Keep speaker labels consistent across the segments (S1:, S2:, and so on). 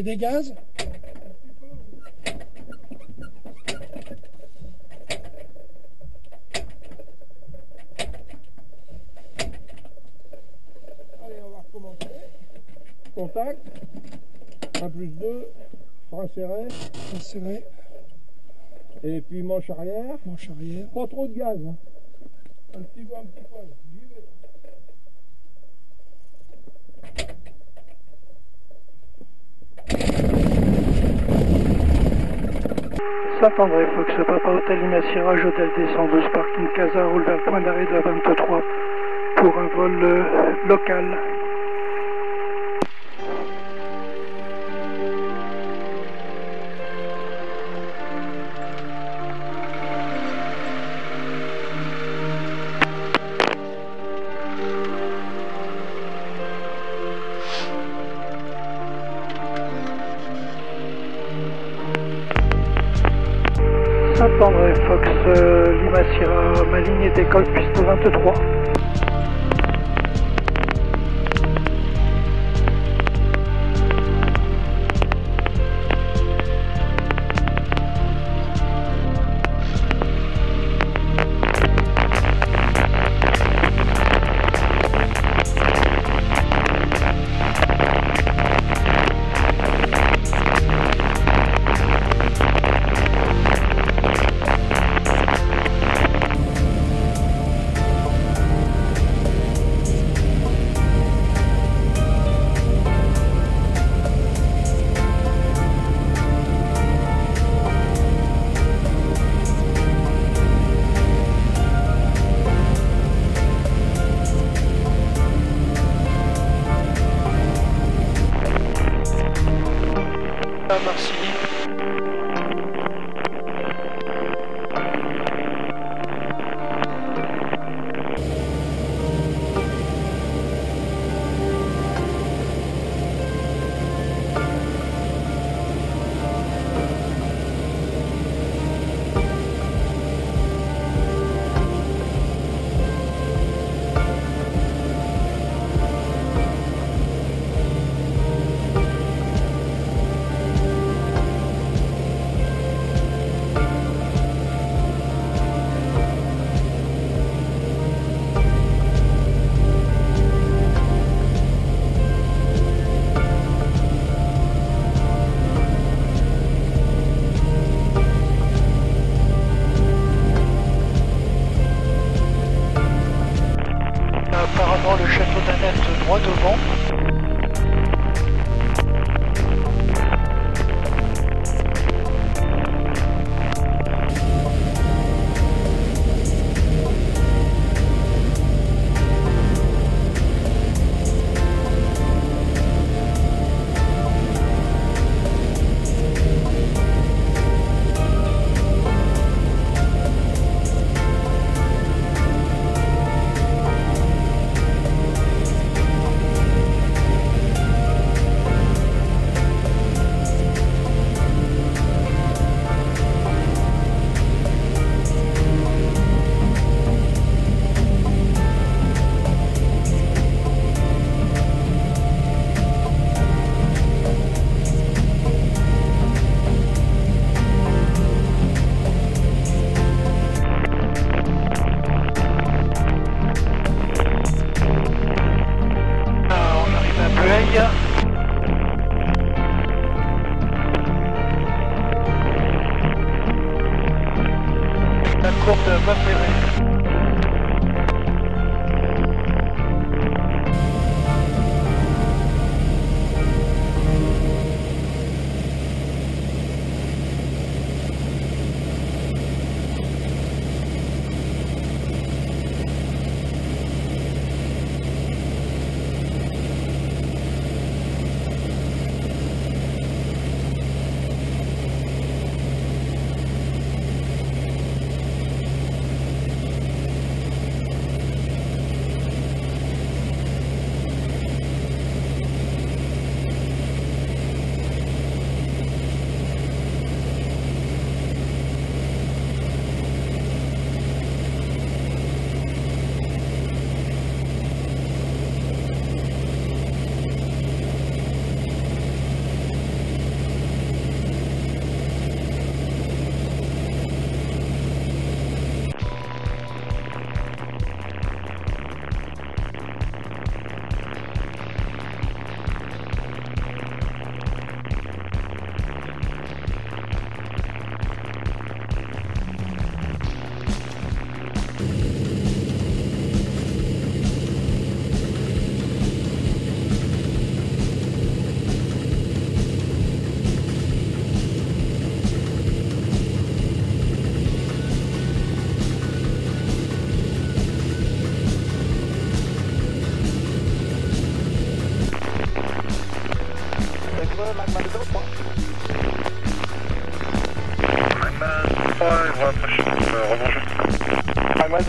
S1: Je mets des gaz
S2: Allez, on va recommencer. Contact. 1 plus 2. Frein serré.
S1: Serré,
S2: Et puis manche arrière.
S1: manche arrière.
S2: Pas trop de gaz. hein. Un petit peu, un petit peu. J'y vais.
S3: Saint-André, Fox, Papa Hôtel Sierra, Hôtel des 112, parking Casa, roule vers le point d'arrêt de la 23 pour un vol euh, local. Ligne est école piste 23. Marcilly.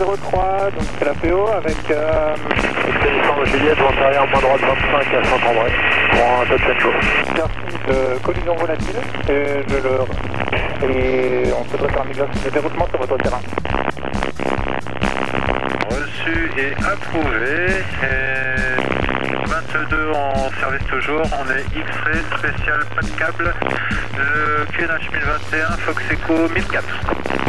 S2: 03, donc c'est la PO avec... Euh,
S4: Descendre Juliette, vent arrière, moins droite 25 à Saint-André. Pour un top tempo.
S2: merci de collision volatile. Et je le... Et on souhaiterait faire un de déroutement sur votre terrain.
S4: Reçu et approuvé. Et 22 en service toujours. On est X-Ray spécial, pas de câble. Le QNH 1021, Fox Echo 1004.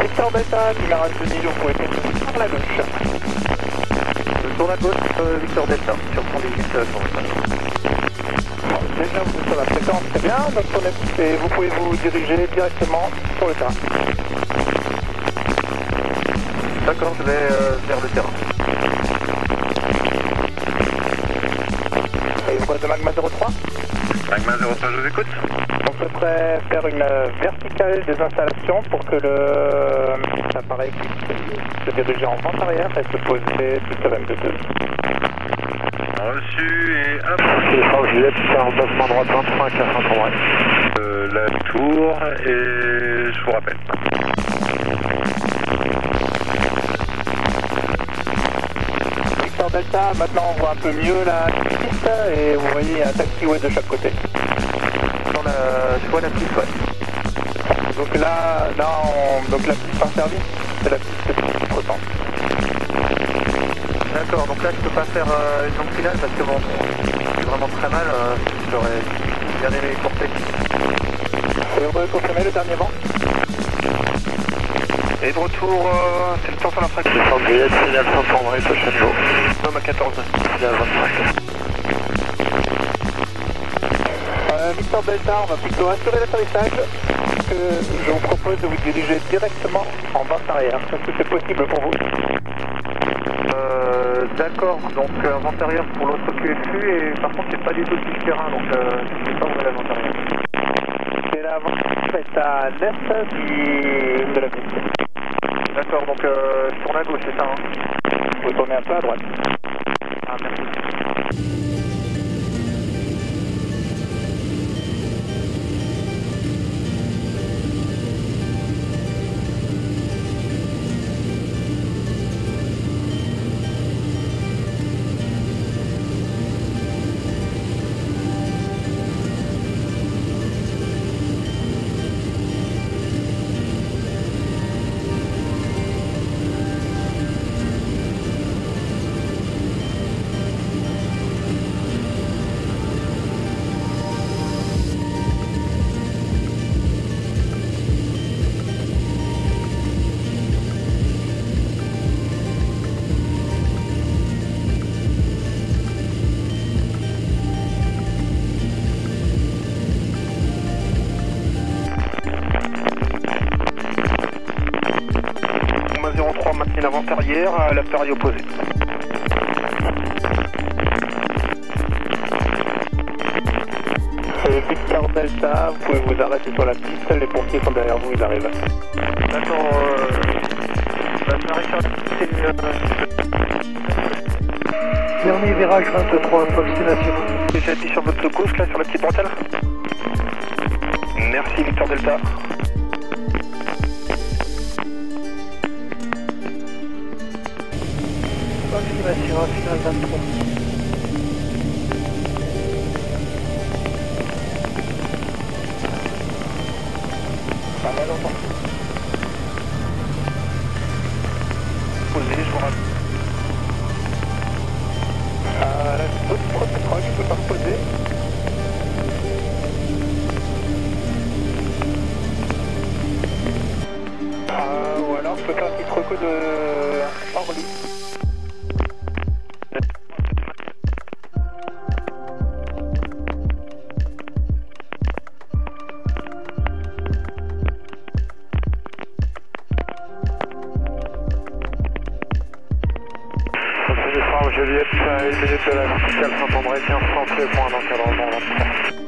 S2: Victor Delta, 2000, vous pouvez continuer sur la gauche. Sur la gauche, euh, Victor Delta, sur 118 euh, sur le Déjà, vous êtes sur la fréquence, très bien. Donc, on est, et vous pouvez vous diriger directement sur le terrain. D'accord, je vais euh, vers le terrain. Et vous de Magma 03
S4: Magma 03, je vous écoute.
S2: On souhaiterait faire une euh, verticale des installations pour que le l'appareil puisse se diriger en vente arrière et se poser sur le M22.
S4: Reçu et approuvé.
S5: Descendre Juliette, moins droite 25 à Saint-André.
S4: Euh, la tour et je vous rappelle.
S2: Victor Delta, maintenant on voit un peu mieux la piste et vous voyez un taxiway de chaque côté. La, je vois la piste, ouais. Donc là, là on, donc la piste par service, c'est la piste flottante. D'accord, donc là je peux pas faire euh, une longue finale parce que bon, c'est vraiment très mal, euh, j'aurais bien aimé. Pouvez-vous confirmer le dernier vent? Et de retour, euh, c'est le temps sur la fréquence.
S5: Descendre Juliette, signal Saint-André, prochaine jour.
S2: Homme à 14.
S5: Signal 25.
S2: Victor Delta, on va plutôt assurer l'atterrissage. Que je vous propose de vous diriger directement en bas arrière. Est-ce que c'est possible pour vous euh, D'accord, donc euh, vent arrière pour l'autre QFU et par contre c'est pas du tout du terrain donc euh, je sais pas où est la vent arrière. Et la est à l'est du- de la piste. D'accord, donc euh, je tourne à gauche, c'est ça hein? Vous tournez un peu à droite. Ah merci. Arrière à l'appareil opposé. Euh, Victor Delta, vous pouvez vous arrêter sur la piste, les pompiers sont derrière vous, ils arrivent. D'accord, euh... Bah, la une...
S5: Dernier virage 23, approximation.
S2: J'appuie sur votre gauche, là, sur la petite bretelle? Merci, Victor Delta.
S5: Approximation, final 23.
S2: Ça va longtemps. Posez, je vous rappelle. Ah, là, c'est trop, trop proche, je peux pas reposer. Ah, ou alors, je peux faire un petit troco de Orly.
S5: Juliette, 1 minute de la verticale Saint-André, 15 centiers pour un encadrement 23.